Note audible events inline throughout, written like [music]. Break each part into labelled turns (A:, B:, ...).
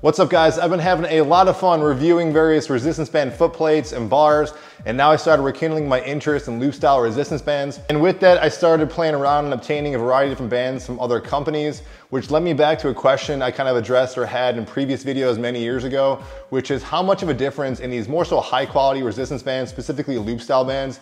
A: What's up guys? I've been having a lot of fun reviewing various resistance band foot plates and bars, and now I started rekindling my interest in loop style resistance bands. And with that, I started playing around and obtaining a variety of different bands from other companies, which led me back to a question I kind of addressed or had in previous videos many years ago, which is how much of a difference in these more so high quality resistance bands, specifically loop style bands,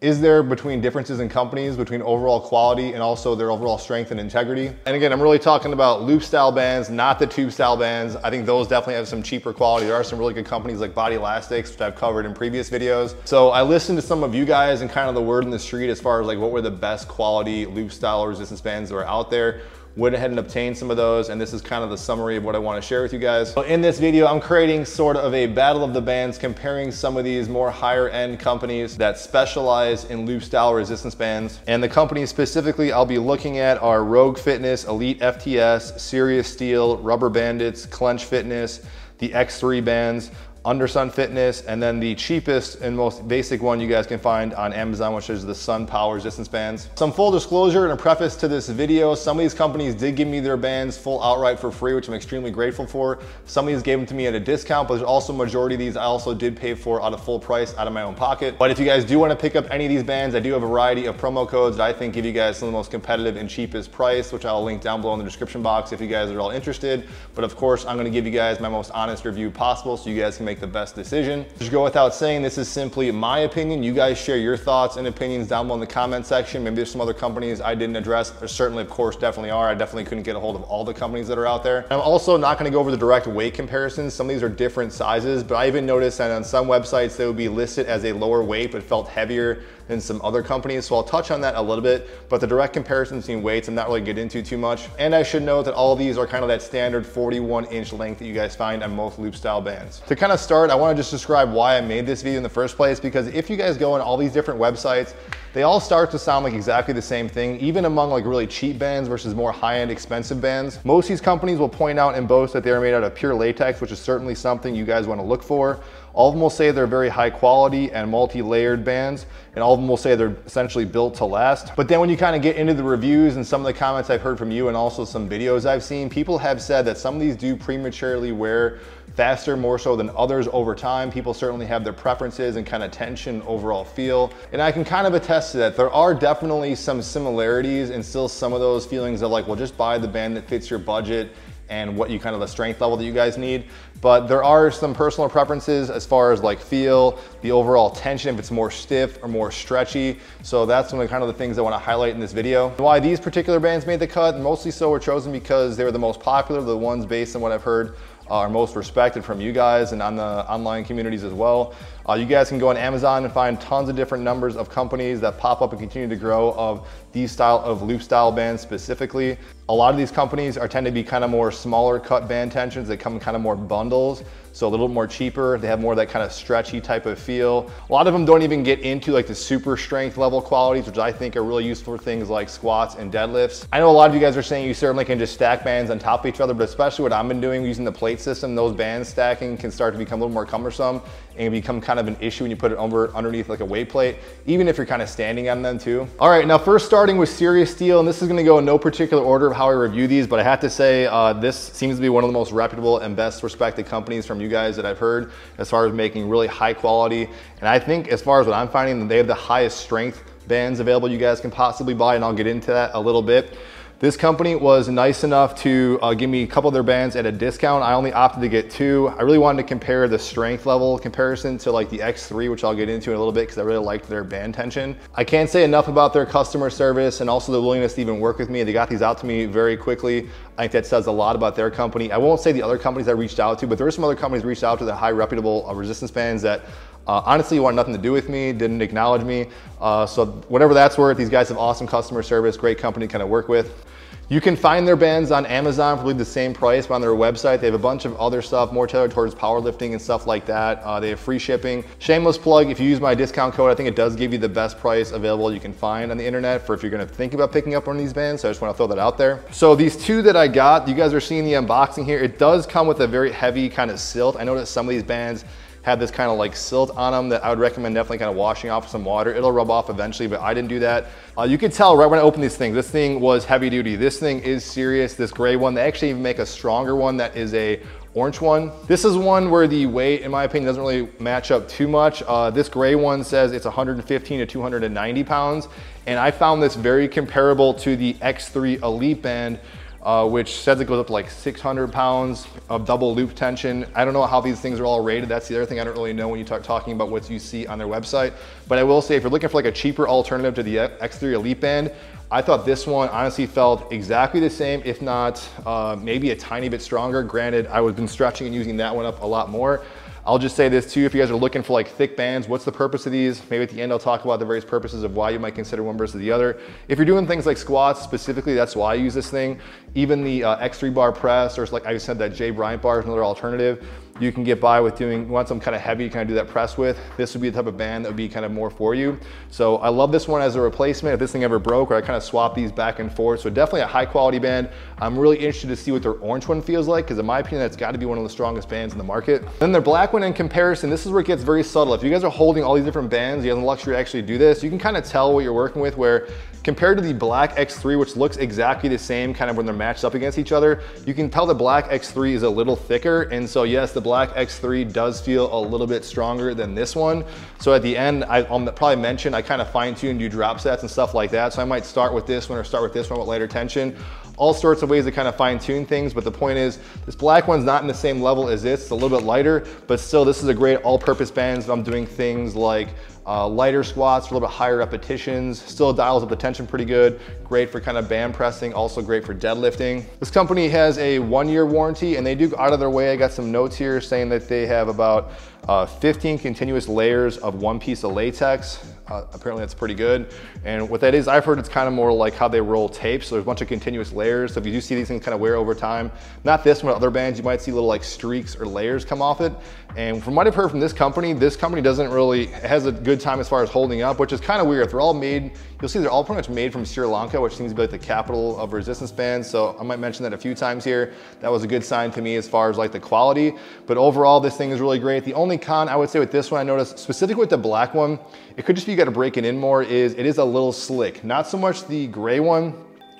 A: is there between differences in companies, between overall quality and also their overall strength and integrity? And again, I'm really talking about loop style bands, not the tube style bands. I think those definitely have some cheaper quality. There are some really good companies like Bodylastics, which I've covered in previous videos. So I listened to some of you guys and kind of the word in the street as far as like what were the best quality loop style resistance bands that are out there went ahead and obtained some of those and this is kind of the summary of what I want to share with you guys. So in this video, I'm creating sort of a battle of the bands comparing some of these more higher end companies that specialize in loop style resistance bands. And the companies specifically I'll be looking at are Rogue Fitness, Elite FTS, Serious Steel, RubberBanditz, Clench Fitness, the X3 bands, Undersun Fitness, and then the cheapest and most basic one you guys can find on Amazon, which is the SunPow resistance bands. Some full disclosure and a preface to this video, some of these companies did give me their bands full outright for free, which I'm extremely grateful for. Some of these gave them to me at a discount, but there's also majority of these I also did pay for out of full price out of my own pocket. But if you guys do want to pick up any of these bands, I do have a variety of promo codes that I think give you guys some of the most competitive and cheapest price, which I'll link down below in the description box if you guys are all interested. But of course, I'm going to give you guys my most honest review possible so you guys can make the best decision. Just go without saying, this is simply my opinion. You guys share your thoughts and opinions down below in the comment section. Maybe there's some other companies I didn't address. There certainly, of course, definitely are. I definitely couldn't get a hold of all the companies that are out there. I'm also not gonna go over the direct weight comparisons. Some of these are different sizes, but I even noticed that on some websites, they would be listed as a lower weight, but felt heavier than some other companies. So I'll touch on that a little bit, but the direct comparison between weights, I'm not really get into too much. And I should note that all these are kind of that standard 41 inch length that you guys find on most loop style bands. To kind of start, I wanna just describe why I made this video in the first place, because if you guys go on all these different websites, they all start to sound like exactly the same thing, even among like really cheap bands versus more high-end expensive bands. Most of these companies will point out and boast that they are made out of pure latex, which is certainly something you guys wanna look for. All of them will say they're very high quality and multi-layered bands, and all of them will say they're essentially built to last. But then when you kind of get into the reviews and some of the comments I've heard from you and also some videos I've seen, people have said that some of these do prematurely wear faster, more so than others over time. People certainly have their preferences and kind of tension overall feel. And I can kind of attest to that. There are definitely some similarities and still some of those feelings of like, well, just buy the band that fits your budget and what you kind of the strength level that you guys need. But there are some personal preferences as far as like feel, the overall tension, if it's more stiff or more stretchy. So that's one of the kind of the things I wanna highlight in this video. Why these particular bands made the cut, mostly so were chosen because they were the most popular, the ones based on what I've heard uh, are most respected from you guys and on the online communities as well. Uh, you guys can go on Amazon and find tons of different numbers of companies that pop up and continue to grow of these style of loop style bands specifically. A lot of these companies are tend to be kind of more smaller cut band tensions. They come in kind of more bundles, so a little more cheaper. They have more of that kind of stretchy type of feel. A lot of them don't even get into like the super strength level qualities, which I think are really useful for things like squats and deadlifts. I know a lot of you guys are saying you certainly can just stack bands on top of each other, but especially what I've been doing using the plate system, those bands stacking can start to become a little more cumbersome and become kind of an issue when you put it over underneath like a weight plate, even if you're kind of standing on them too. All right, now first starting with Serious Steel, and this is gonna go in no particular order of how I review these, but I have to say uh, this seems to be one of the most reputable and best respected companies from you guys that I've heard as far as making really high quality. And I think as far as what I'm finding, they have the highest strength bands available you guys can possibly buy, and I'll get into that a little bit. This company was nice enough to uh, give me a couple of their bands at a discount. I only opted to get two. I really wanted to compare the strength level comparison to like the X3, which I'll get into in a little bit because I really liked their band tension. I can't say enough about their customer service and also the willingness to even work with me. They got these out to me very quickly. I think that says a lot about their company. I won't say the other companies I reached out to, but there are some other companies reached out to that high reputable uh, resistance bands that uh, honestly, wanted nothing to do with me, didn't acknowledge me. Uh, so whatever that's worth, these guys have awesome customer service, great company to kind of work with. You can find their bands on Amazon for the same price, but on their website, they have a bunch of other stuff, more tailored towards powerlifting and stuff like that. Uh, they have free shipping. Shameless plug, if you use my discount code, I think it does give you the best price available you can find on the internet for if you're gonna think about picking up one of these bands, so I just wanna throw that out there. So these two that I got, you guys are seeing the unboxing here, it does come with a very heavy kind of silt. I noticed some of these bands had this kind of like silt on them that I would recommend definitely kind of washing off with some water. It'll rub off eventually, but I didn't do that. Uh, you could tell right when I opened these things, this thing was heavy duty. This thing is serious, this gray one. They actually even make a stronger one that is a orange one. This is one where the weight, in my opinion, doesn't really match up too much. Uh, this gray one says it's 115 to 290 pounds. And I found this very comparable to the X3 Elite Band, uh, which says it goes up to like 600 pounds of double loop tension. I don't know how these things are all rated. That's the other thing I don't really know when you start talking about what you see on their website. But I will say if you're looking for like a cheaper alternative to the X3 Elite Band, I thought this one honestly felt exactly the same, if not uh, maybe a tiny bit stronger. Granted, I was been stretching and using that one up a lot more. I'll just say this too, if you guys are looking for like thick bands, what's the purpose of these? Maybe at the end I'll talk about the various purposes of why you might consider one versus the other. If you're doing things like squats specifically, that's why I use this thing. Even the uh, X3 bar press, or like I said, that J Bryant bar is another alternative you can get by with doing, you want some kind of heavy to kind of do that press with. This would be the type of band that would be kind of more for you. So I love this one as a replacement. If this thing ever broke, or I kind of swap these back and forth. So definitely a high quality band. I'm really interested to see what their orange one feels like, because in my opinion, that's gotta be one of the strongest bands in the market. Then their black one in comparison, this is where it gets very subtle. If you guys are holding all these different bands, you have the luxury to actually do this, you can kind of tell what you're working with where Compared to the black X3, which looks exactly the same kind of when they're matched up against each other, you can tell the black X3 is a little thicker. And so yes, the black X3 does feel a little bit stronger than this one. So at the end, I, will probably mention, I kind of fine tune, do drop sets and stuff like that. So I might start with this one or start with this one with lighter tension all sorts of ways to kind of fine tune things. But the point is this black one's not in the same level as this. It's a little bit lighter, but still this is a great all purpose band. If I'm doing things like uh, lighter squats, a little bit higher repetitions, still dials up the tension pretty good. Great for kind of band pressing, also great for deadlifting. This company has a one year warranty and they do out of their way. I got some notes here saying that they have about uh, 15 continuous layers of one piece of latex. Uh, apparently that's pretty good. And what that is, I've heard it's kind of more like how they roll tape. So there's a bunch of continuous layers. So if you do see these things kind of wear over time, not this one, other bands, you might see little like streaks or layers come off it. And from what I've heard from this company, this company doesn't really, has a good time as far as holding up, which is kind of weird. They're all made, you'll see they're all pretty much made from Sri Lanka, which seems to be like the capital of resistance bands. So I might mention that a few times here. That was a good sign to me as far as like the quality. But overall, this thing is really great. The only con I would say with this one, I noticed specifically with the black one, it could just be you got to break it in more is it is a little slick. Not so much the gray one.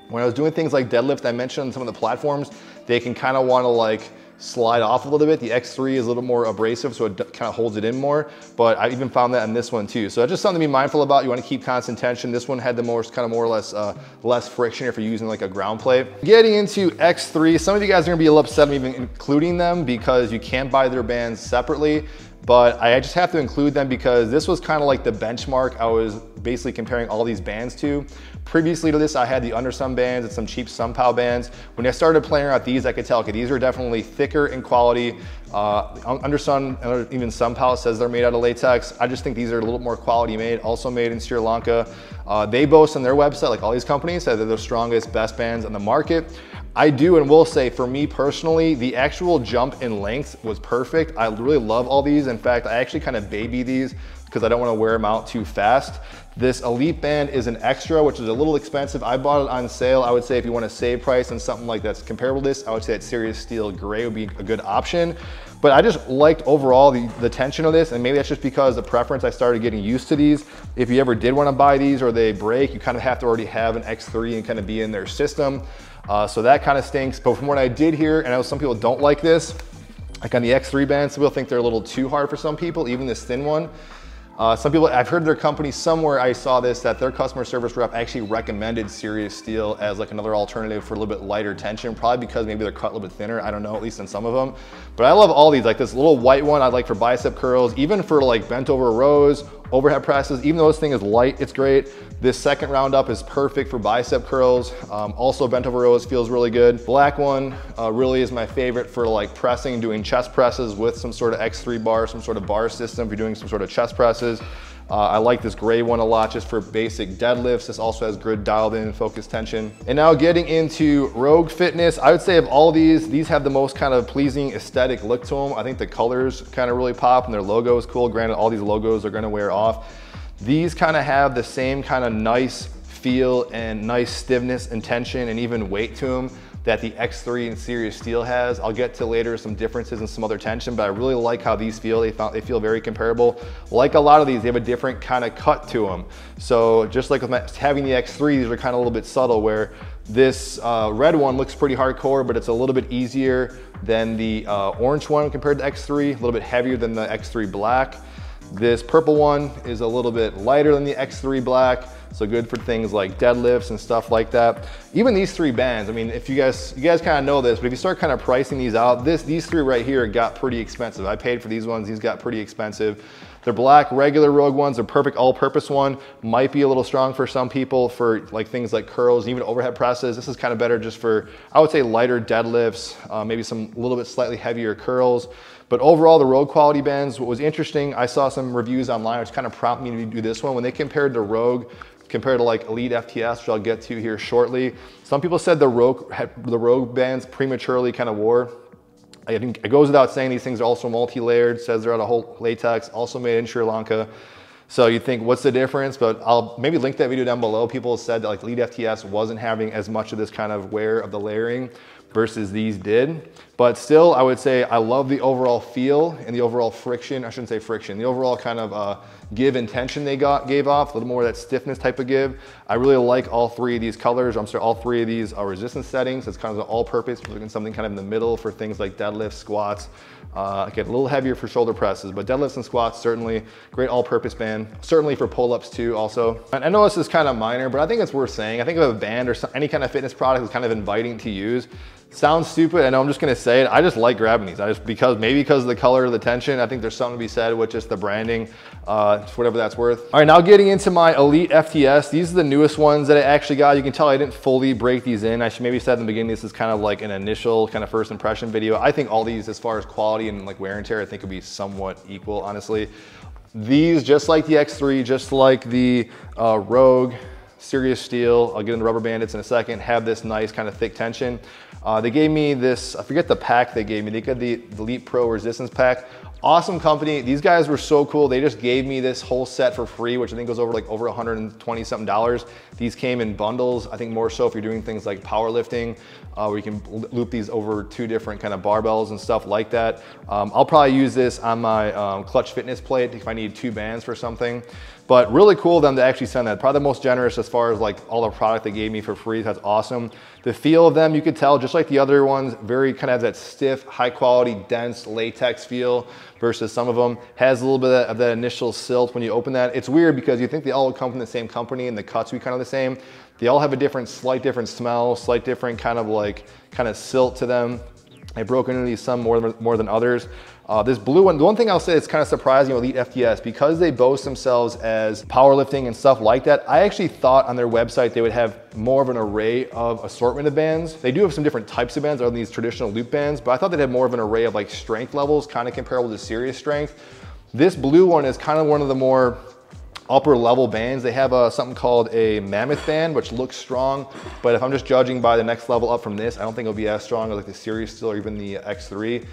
A: When I was doing things like deadlift, I mentioned on some of the platforms, they can kind of want to like slide off a little bit. The X3 is a little more abrasive, so it kind of holds it in more, but I even found that in this one too. So that's just something to be mindful about. You wanna keep constant tension. This one had the most kind of more or less uh, less friction if you're using like a ground plate. Getting into X3, some of you guys are gonna be a little upset even including them because you can't buy their bands separately but I just have to include them because this was kind of like the benchmark I was basically comparing all these bands to. Previously to this, I had the Undersun bands and some cheap SunPow bands. When I started playing around these, I could tell, okay, these are definitely thicker in quality. Uh, Undersun, even SunPow says they're made out of latex. I just think these are a little more quality made, also made in Sri Lanka. Uh, they boast on their website, like all these companies, that they're the strongest, best bands on the market. I do and will say for me personally, the actual jump in length was perfect. I really love all these. In fact, I actually kind of baby these because I don't want to wear them out too fast. This Elite Band is an extra, which is a little expensive. I bought it on sale. I would say if you want to save price on something like that's comparable to this, I would say that Serious Steel Gray would be a good option. But I just liked overall the, the tension of this, and maybe that's just because the preference I started getting used to these. If you ever did want to buy these or they break, you kind of have to already have an X3 and kind of be in their system. Uh, so that kind of stinks. But from what I did hear, and I know some people don't like this, like on the X3 band, some people think they're a little too hard for some people, even this thin one. Uh, some people, I've heard their company somewhere, I saw this, that their customer service rep actually recommended Serious Steel as like another alternative for a little bit lighter tension, probably because maybe they're cut a little bit thinner. I don't know, at least in some of them. But I love all these, like this little white one I like for bicep curls, even for like bent over rows overhead presses, even though this thing is light, it's great. This second round up is perfect for bicep curls. Um, also bent over rows feels really good. Black one uh, really is my favorite for like pressing, doing chest presses with some sort of X3 bar, some sort of bar system if you're doing some sort of chest presses. Uh, I like this gray one a lot just for basic deadlifts. This also has good dialed in focus tension. And now getting into Rogue Fitness, I would say of all these, these have the most kind of pleasing aesthetic look to them. I think the colors kind of really pop and their logo is cool. Granted, all these logos are gonna wear off. These kind of have the same kind of nice feel and nice stiffness and tension and even weight to them that the X3 and Serious Steel has. I'll get to later some differences and some other tension, but I really like how these feel. They, found, they feel very comparable. Like a lot of these, they have a different kind of cut to them. So just like with my, having the X3, these are kind of a little bit subtle where this uh, red one looks pretty hardcore, but it's a little bit easier than the uh, orange one compared to X3, a little bit heavier than the X3 black. This purple one is a little bit lighter than the X3 black, so good for things like deadlifts and stuff like that. Even these three bands, I mean, if you guys, you guys kind of know this, but if you start kind of pricing these out, this, these three right here got pretty expensive. I paid for these ones, these got pretty expensive. They're black, regular Rogue ones. They're perfect all-purpose one. Might be a little strong for some people for like things like curls, even overhead presses. This is kind of better just for, I would say lighter deadlifts, uh, maybe some little bit slightly heavier curls. But overall, the Rogue quality bands, what was interesting, I saw some reviews online which kind of prompted me to do this one. When they compared the Rogue compared to like Elite FTS, which I'll get to here shortly. Some people said the Rogue, had the Rogue bands prematurely kind of wore. I think it goes without saying these things are also multi-layered, says they're out of whole latex, also made in Sri Lanka. So you think, what's the difference? But I'll maybe link that video down below. People said that like Elite FTS wasn't having as much of this kind of wear of the layering versus these did. But still, I would say I love the overall feel and the overall friction. I shouldn't say friction, the overall kind of uh, give and tension they got gave off, a little more of that stiffness type of give. I really like all three of these colors. I'm sorry, all three of these are resistance settings. It's kind of an all-purpose. Looking something kind of in the middle for things like deadlifts, squats. Uh, get a little heavier for shoulder presses, but deadlifts and squats, certainly great all-purpose band. Certainly for pull-ups too, also. And I know this is kind of minor, but I think it's worth saying. I think of a band or any kind of fitness product is kind of inviting to use. Sounds stupid, I know I'm just gonna say it. I just like grabbing these. I just, because, maybe because of the color of the tension, I think there's something to be said with just the branding, uh, whatever that's worth. All right, now getting into my Elite FTS. These are the newest ones that I actually got. You can tell I didn't fully break these in. I should maybe said in the beginning, this is kind of like an initial kind of first impression video. I think all these, as far as quality and like wear and tear, I think would be somewhat equal, honestly. These, just like the X3, just like the uh, Rogue, Serious Steel, I'll get into RubberBanditz in a second, have this nice kind of thick tension. Uh, they gave me this, I forget the pack they gave me. They got the, the Elite Pro Resistance Pack. Awesome company. These guys were so cool. They just gave me this whole set for free, which I think goes over like over 120 something dollars. These came in bundles. I think more so if you're doing things like powerlifting, uh, where you can loop these over two different kind of barbells and stuff like that. Um, I'll probably use this on my um, Clench fitness plate if I need two bands for something. But really cool of them to actually send that. Probably the most generous as far as like all the product they gave me for free. That's awesome. The feel of them, you could tell, just like the other ones, very kind of has that stiff, high quality, dense latex feel versus some of them has a little bit of that initial silt when you open that. It's weird because you think they all come from the same company and the cuts would be kind of the same. They all have a different, slight different smell, slight different kind of like, kind of silt to them. I broke into these some more, more than others. Uh, this blue one, the one thing I'll say that's kind of surprising with Elite FTS, because they boast themselves as powerlifting and stuff like that, I actually thought on their website they would have more of an array of assortment of bands. They do have some different types of bands other than these traditional loop bands, but I thought they'd have more of an array of like strength levels, kind of comparable to serious strength. This blue one is kind of one of the more upper level bands. They have a, uh, something called a Mammoth band, which looks strong, but if I'm just judging by the next level up from this, I don't think it'll be as strong as like the Serious Steel or even the X3.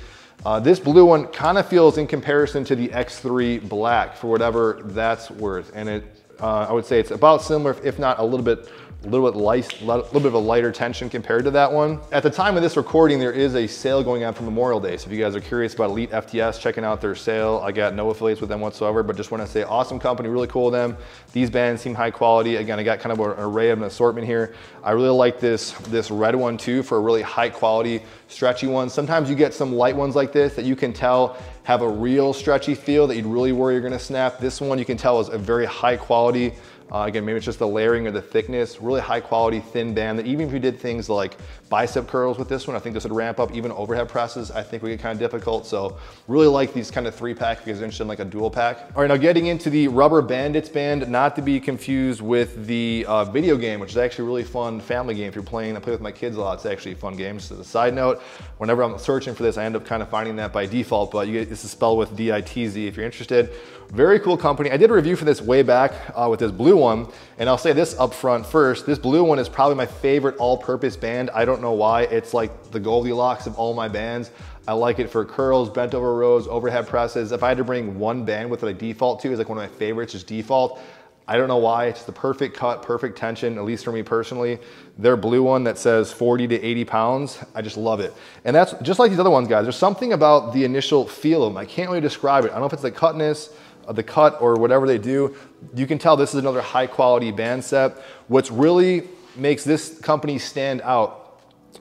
A: Uh, this blue one kind of feels in comparison to the X3 black for whatever that's worth. And it, uh, I would say it's about similar, if not a little bit a little bit light, a little bit of a lighter tension compared to that one. At the time of this recording, there is a sale going on for Memorial Day. So if you guys are curious about Elite FTS, checking out their sale, I got no affiliates with them whatsoever, but just want to say awesome company, really cool of them. These bands seem high quality. Again, I got kind of an array of an assortment here. I really like this, this red one too for a really high quality, stretchy one. Sometimes you get some light ones like this that you can tell have a real stretchy feel that you'd really worry you're gonna snap. This one you can tell is a very high quality, uh, again, maybe it's just the layering or the thickness, really high quality thin band that even if you did things like bicep curls with this one, I think this would ramp up even overhead presses. I think we get kind of difficult. So really like these kind of three pack if you're interested in like a dual pack. All right, now getting into the RubberBanditz band, not to be confused with the uh, video game, which is actually a really fun family game. If you're playing, I play with my kids a lot. It's actually a fun game. Just as a side note, whenever I'm searching for this, I end up kind of finding that by default, but you get, this is spelled with D-I-T-Z if you're interested. Very cool company. I did a review for this way back uh, with this blue one, and I'll say this up front first. This blue one is probably my favorite all-purpose band. I don't know why. It's like the Goldilocks of all my bands. I like it for curls, bent over rows, overhead presses. If I had to bring one band with it I default to, is like one of my favorites, just default. I don't know why, it's the perfect cut, perfect tension, at least for me personally. Their blue one that says 40 to 80 pounds, I just love it. And that's just like these other ones, guys. There's something about the initial feel of them. I can't really describe it. I don't know if it's the cutness, the cut or whatever they do, you can tell this is another high quality band set. What's really makes this company stand out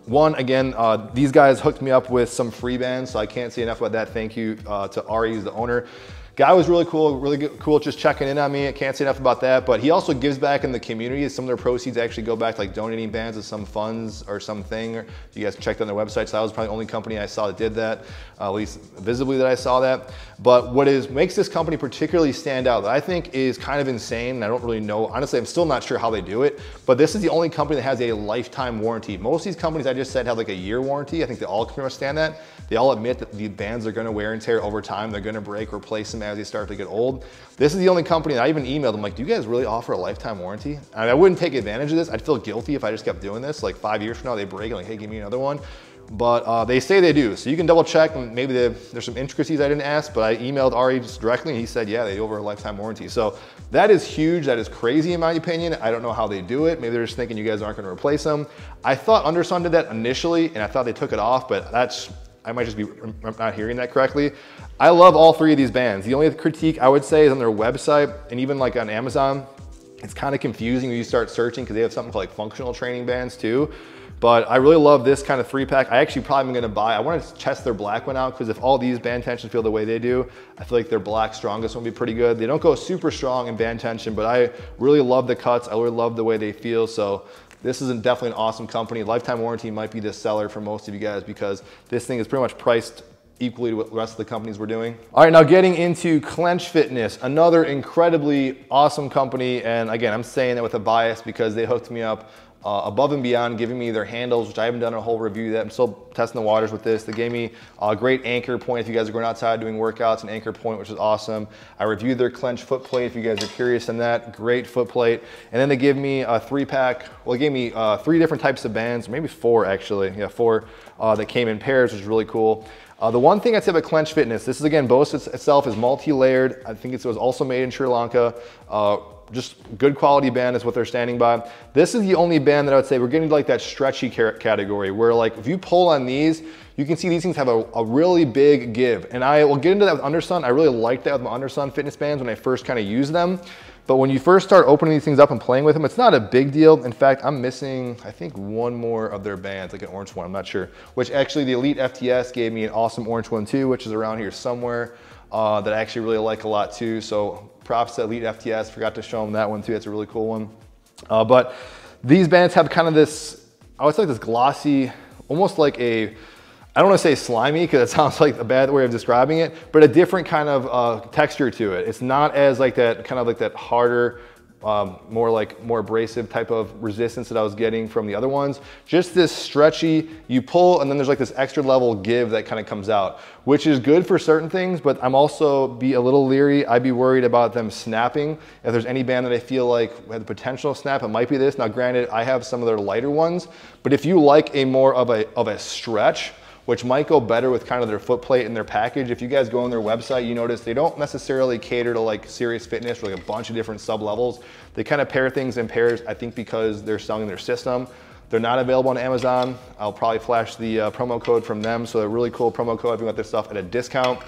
A: One, again, uh, these guys hooked me up with some free bands, so I can't say enough about that. Thank you uh, to Ari, who's the owner. Guy was really cool, really good, cool just checking in on me. I can't say enough about that, but he also gives back in the community. Some of their proceeds actually go back to like donating bands to some funds or something. You guys checked on their website, so that was probably the only company I saw that did that, uh, at least visibly that I saw that. But what is makes this company particularly stand out that I think is kind of insane, I don't really know, honestly, I'm still not sure how they do it, but this is the only company that has a lifetime warranty. Most of these companies I just said have like a year warranty. I think they all can understand that. They all admit that the bands are gonna wear and tear over time. They're gonna break, replace them as they start to get old. This is the only company that I even emailed them like, do you guys really offer a lifetime warranty? And I wouldn't take advantage of this. I'd feel guilty if I just kept doing this. Like five years from now, they break and like, hey, give me another one. But uh, they say they do. So you can double check and maybe there's some intricacies I didn't ask, but I emailed Ari just directly and he said, yeah, they over a lifetime warranty. So that is huge. That is crazy in my opinion. I don't know how they do it. Maybe they're just thinking you guys aren't gonna replace them. I thought Undersun did that initially and I thought they took it off, but that's I might just be not hearing that correctly. I love all three of these bands. The only critique I would say is on their website and even like on Amazon, it's kind of confusing when you start searching because they have something called like functional training bands too. But I really love this kind of three pack. I actually probably am gonna buy, I wanna test their black one out because if all these band tensions feel the way they do, I feel like their black strongest one will be pretty good. They don't go super strong in band tension, but I really love the cuts. I really love the way they feel. So this is definitely an awesome company. Lifetime warranty might be the seller for most of you guys because this thing is pretty much priced equally to what the rest of the companies were doing. All right, now getting into Clench Fitness, another incredibly awesome company. And again, I'm saying that with a bias because they hooked me up uh, above and beyond giving me their handles, which I haven't done a whole review yet. I'm still testing the waters with this. They gave me a great anchor point if you guys are going outside doing workouts, an anchor point, which is awesome. I reviewed their clench foot plate if you guys are curious on that. Great foot plate. And then they give me a three pack. Well, they gave me uh, three different types of bands, maybe four actually. Yeah, four uh, that came in pairs, which is really cool. Uh, the one thing I'd say about Clench Fitness, this is again, boasts itself is multi-layered. I think it was also made in Sri Lanka. Uh, just good quality band is what they're standing by. This is the only band that I would say we're getting like that stretchy category where like if you pull on these, you can see these things have a, a really big give. And I will get into that with Undersun. I really liked that with my Undersun fitness bands when I first kind of used them. But when you first start opening these things up and playing with them, it's not a big deal. In fact, I'm missing, I think one more of their bands, like an orange one, I'm not sure. Which actually the Elite FTS gave me an awesome orange one too, which is around here somewhere uh, that I actually really like a lot too. So props to Elite FTS, forgot to show them that one too. That's a really cool one. Uh, but these bands have kind of this, I would say like this glossy, almost like a, I don't want to say slimy because it [laughs] sounds like a bad way of describing it, but a different kind of uh, texture to it. It's not as like that, kind of like that harder, um, more like more abrasive type of resistance that I was getting from the other ones. Just this stretchy, you pull and then there's like this extra level give that kind of comes out, which is good for certain things, but I'm also be a little leery. I'd be worried about them snapping. If there's any band that I feel like had the potential snap, it might be this. Now granted, I have some of their lighter ones, but if you like a more of a, of a stretch, which might go better with kind of their foot plate and their package. If you guys go on their website, you notice they don't necessarily cater to like serious fitness or like a bunch of different sub levels. They kind of pair things in pairs, I think because they're selling their system. They're not available on Amazon. I'll probably flash the uh, promo code from them. So a really cool promo code you want this stuff at a discount.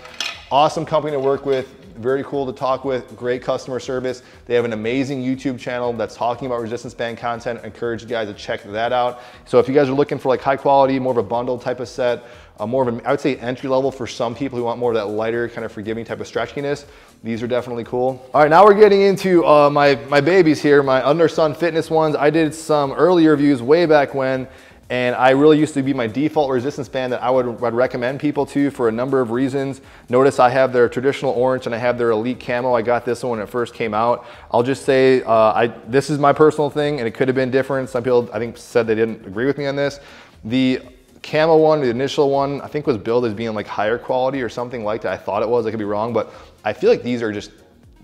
A: Awesome company to work with very cool to talk with, great customer service. They have an amazing YouTube channel that's talking about resistance band content. I encourage you guys to check that out. So if you guys are looking for like high quality, more of a bundle type of set, uh, more of an, I would say entry level for some people who want more of that lighter, kind of forgiving type of stretchiness. These are definitely cool. All right, now we're getting into uh, my, my babies here, my Undersun Fitness ones. I did some earlier reviews way back when, and I really used to be my default resistance band that I would, would, recommend people to for a number of reasons. Notice I have their traditional orange and I have their elite camo. I got this one when it first came out. I'll just say uh, I, this is my personal thing and it could have been different. Some people I think said they didn't agree with me on this. The camo one, the initial one, I think was billed as being like higher quality or something like that. I thought it was, I could be wrong, but I feel like these are just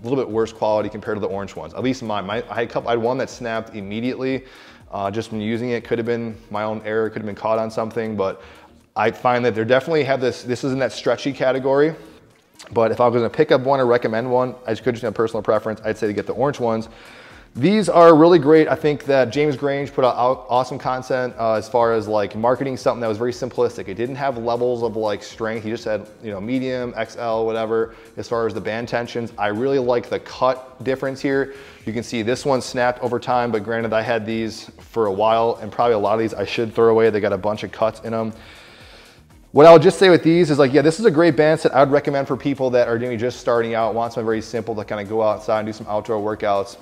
A: little bit worse quality compared to the orange ones. At least mine. My, I, had couple, I had one that snapped immediately uh, just when using it. Could have been my own error, could have been caught on something, but I find that they definitely have this, this is in that stretchy category. But if I was gonna pick up one or recommend one, I could just have personal preference, I'd say to get the orange ones. These are really great. I think that James Grage put out awesome content uh, as far as like marketing something that was very simplistic. It didn't have levels of like strength. He just had, you know, medium, XL, whatever, as far as the band tensions. I really like the cut difference here. You can see this one snapped over time, but granted I had these for a while and probably a lot of these I should throw away. They got a bunch of cuts in them. What I would just say with these is like, yeah, this is a great band set I would recommend for people that are doing just starting out, want something very simple to kind of go outside and do some outdoor workouts.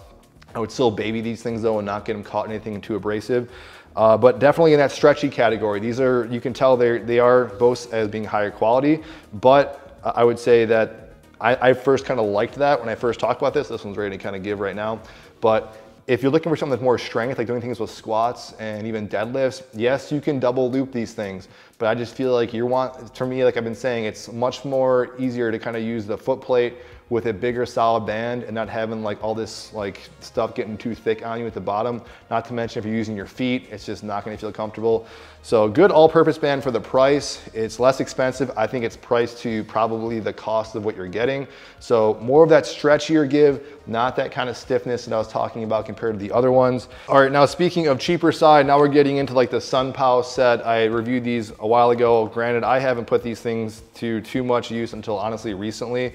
A: I would still baby these things though and not get them caught in anything too abrasive. Uh, but definitely in that stretchy category. These are, you can tell they they are both as being higher quality, but I would say that I, I first kind of liked that when I first talked about this. This one's ready to kind of give right now. But if you're looking for something with more strength, like doing things with squats and even deadlifts, yes, you can double loop these things, but I just feel like you want, to me, like I've been saying, it's much more easier to kind of use the foot plate with a bigger solid band and not having like all this like stuff getting too thick on you at the bottom. Not to mention if you're using your feet, it's just not gonna feel comfortable. So good all-purpose band for the price. It's less expensive. I think it's priced to probably the cost of what you're getting. So more of that stretchier give, not that kind of stiffness that I was talking about compared to the other ones. All right, now speaking of cheaper side, now we're getting into like the SunPow set. I reviewed these a while ago. Granted, I haven't put these things to too much use until honestly recently.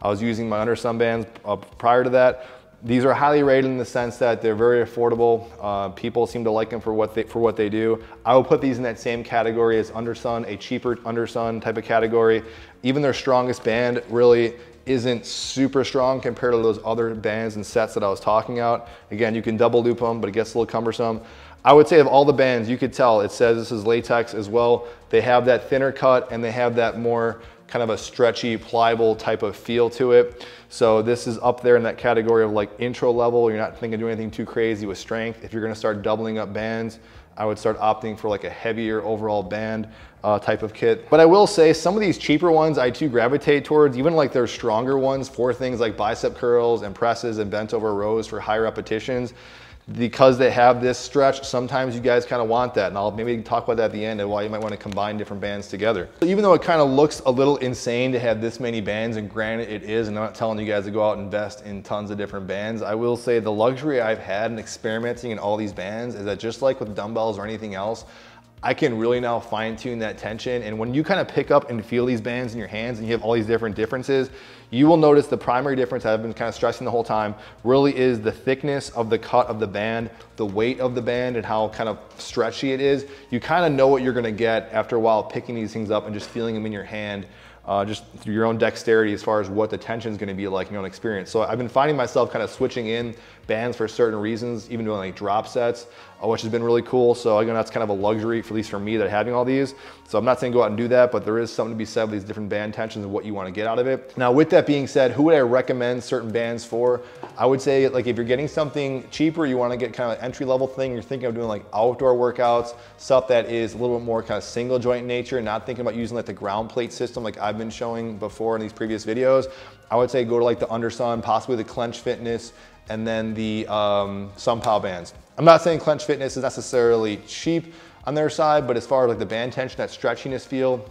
A: I was using my Undersun bands uh, prior to that. These are highly rated in the sense that they're very affordable. Uh, people seem to like them for what they for what they do. I will put these in that same category as Undersun, a cheaper Undersun type of category. Even their strongest band really isn't super strong compared to those other bands and sets that I was talking about. Again, you can double loop them, but it gets a little cumbersome. I would say of all the bands, you could tell it says this is latex as well. They have that thinner cut and they have that more kind of a stretchy, pliable type of feel to it. So this is up there in that category of like intro level. You're not thinking of doing anything too crazy with strength. If you're gonna start doubling up bands, I would start opting for like a heavier overall band uh, type of kit. But I will say some of these cheaper ones I too gravitate towards, even like their stronger ones for things like bicep curls and presses and bent over rows for high repetitions because they have this stretch, sometimes you guys kind of want that. And I'll maybe talk about that at the end and why you might want to combine different bands together. So even though it kind of looks a little insane to have this many bands, and granted it is, and I'm not telling you guys to go out and invest in tons of different bands, I will say the luxury I've had in experimenting in all these bands is that just like with dumbbells or anything else, I can really now fine tune that tension. And when you kind of pick up and feel these bands in your hands and you have all these different differences, you will notice the primary difference I've been kind of stressing the whole time really is the thickness of the cut of the band, the weight of the band and how kind of stretchy it is. You kind of know what you're gonna get after a while picking these things up and just feeling them in your hand uh, just through your own dexterity as far as what the tension is going to be like in your own experience. So I've been finding myself kind of switching in bands for certain reasons, even doing like drop sets, uh, which has been really cool. So again, that's kind of a luxury, at least for me, that having all these. So I'm not saying go out and do that, but there is something to be said with these different band tensions and what you want to get out of it. Now, with that being said, who would I recommend certain bands for? I would say like if you're getting something cheaper, you want to get kind of an entry level thing, you're thinking of doing like outdoor workouts, stuff that is a little bit more kind of single joint nature, not thinking about using like the ground plate system like I've been showing before in these previous videos. I would say go to like the Undersun, possibly the Clench Fitness, and then the um, SunPow bands. I'm not saying Clench Fitness is necessarily cheap on their side, but as far as like the band tension, that stretchiness feel,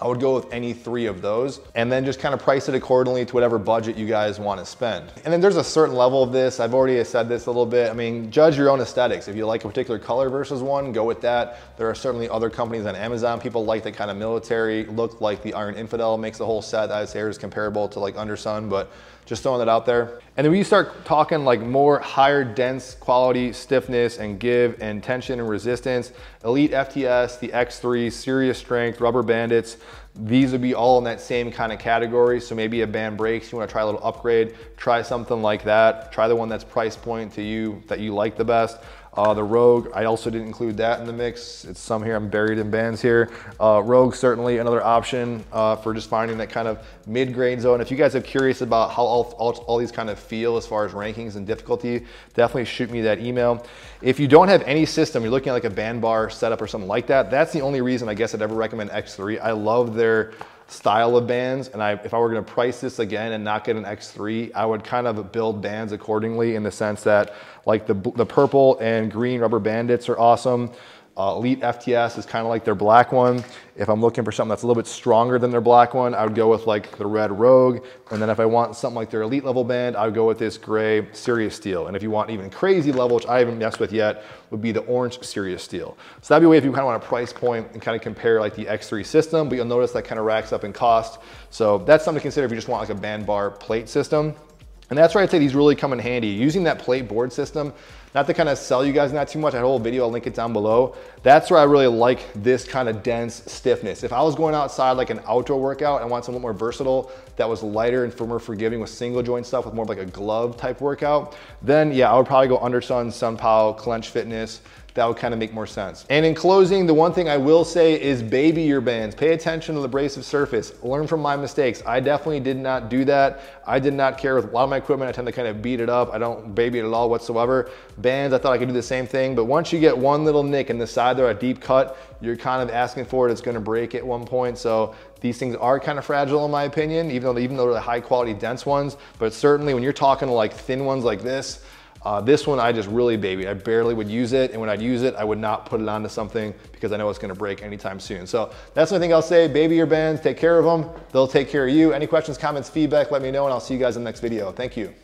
A: I would go with any three of those and then just kind of price it accordingly to whatever budget you guys want to spend. And then there's a certain level of this. I've already said this a little bit. I mean, judge your own aesthetics. If you like a particular color versus one, go with that. There are certainly other companies on Amazon. People like the kind of military look like the Iron Infidel makes the whole set. I say is comparable to like Undersun, but just throwing that out there. And then when you start talking like more higher dense quality, stiffness and give and tension and resistance, Elite FTS, the X3, Serious Strength, RubberBanditz, these would be all in that same kind of category. So maybe a band breaks, you wanna try a little upgrade, try something like that. Try the one that's price point to you that you like the best. Uh, the Rogue, I also didn't include that in the mix. It's some here, I'm buried in bands here. Uh, Rogue, certainly another option uh, for just finding that kind of mid-grade zone. If you guys are curious about how all, all, all, these kind of feel as far as rankings and difficulty, definitely shoot me that email. If you don't have any system, you're looking at like a band bar setup or something like that, that's the only reason I guess I'd ever recommend X3. I love their style of bands. And I, if I were gonna price this again and not get an X3, I would kind of build bands accordingly in the sense that like the, the purple and green RubberBanditz are awesome. Uh, Elite FTS is kind of like their black one. If I'm looking for something that's a little bit stronger than their black one, I would go with like the red Rogue. And then if I want something like their Elite level band, I would go with this gray Serious Steel. And if you want even crazy level, which I haven't messed with yet, would be the orange Serious Steel. So that'd be a way if you kind of want a price point and kind of compare like the X3 system, but you'll notice that kind of racks up in cost. So that's something to consider if you just want like a band bar plate system. And that's where I'd say these really come in handy. Using that plate board system, not to kind of sell you guys not too much, I had a whole video, I'll link it down below. That's where I really like this kind of dense stiffness. If I was going outside like an outdoor workout and want something more versatile that was lighter and more forgiving with single joint stuff with more of like a glove type workout, then yeah, I would probably go Undersun, SunPow, Clench Fitness, that would kind of make more sense. And in closing, the one thing I will say is baby your bands. Pay attention to the abrasive surface. Learn from my mistakes. I definitely did not do that. I did not care with a lot of my equipment. I tend to kind of beat it up. I don't baby it at all whatsoever. Bands, I thought I could do the same thing. But once you get one little nick in the side there, a deep cut, you're kind of asking for it. It's gonna break at one point. So these things are kind of fragile in my opinion, even though, even though they're the high quality dense ones. But certainly when you're talking to like thin ones like this, uh, this one I just really baby. I barely would use it, and when I'd use it, I would not put it onto something because I know it's gonna break anytime soon. So that's the only thing I'll say. Baby your bands, take care of them. They'll take care of you. Any questions, comments, feedback, let me know, and I'll see you guys in the next video. Thank you.